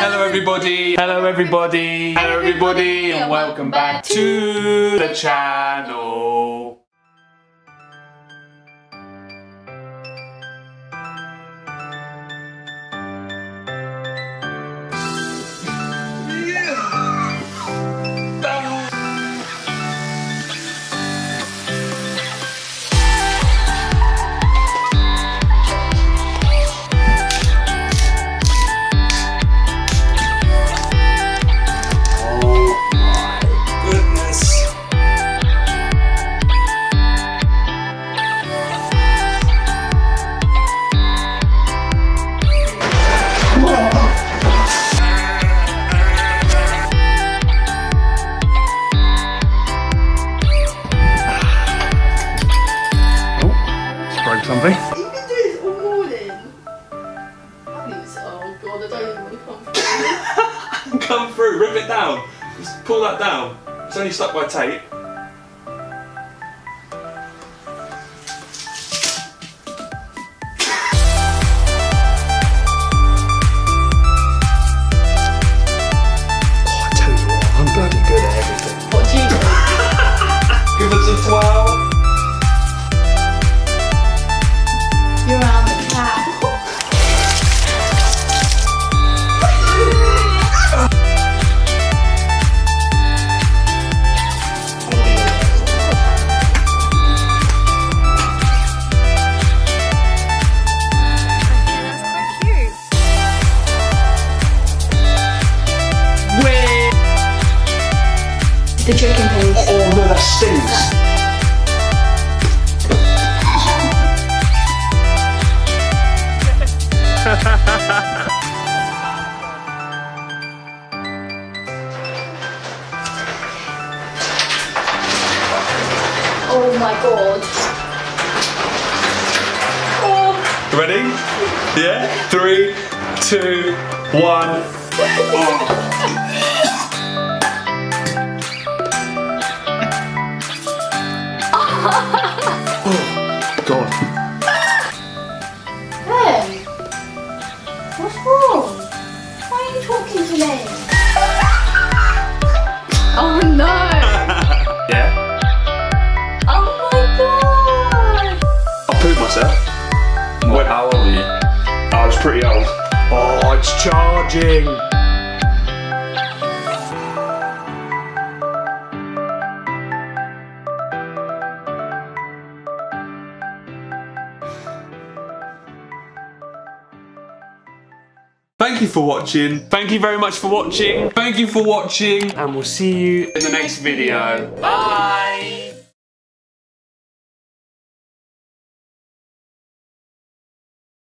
Hello everybody, hello everybody, hello everybody and welcome back to the channel. Something. You've this all morning. Oh god, I don't even want to come through. Come through, rip it down. Just pull that down. It's only stuck by tape. The chicken piece. Oh no, that stinks. Oh my god. Ready? Yeah? Three, two, one. God. Hey. What's wrong? Why are you talking to me? Oh no. Yeah? Oh my god. I pooped myself. What, how old are you? I was pretty old. Oh, it's charging. Thank you for watching. Thank you very much for watching. Thank you for watching. And we'll see you In the next video. Bye.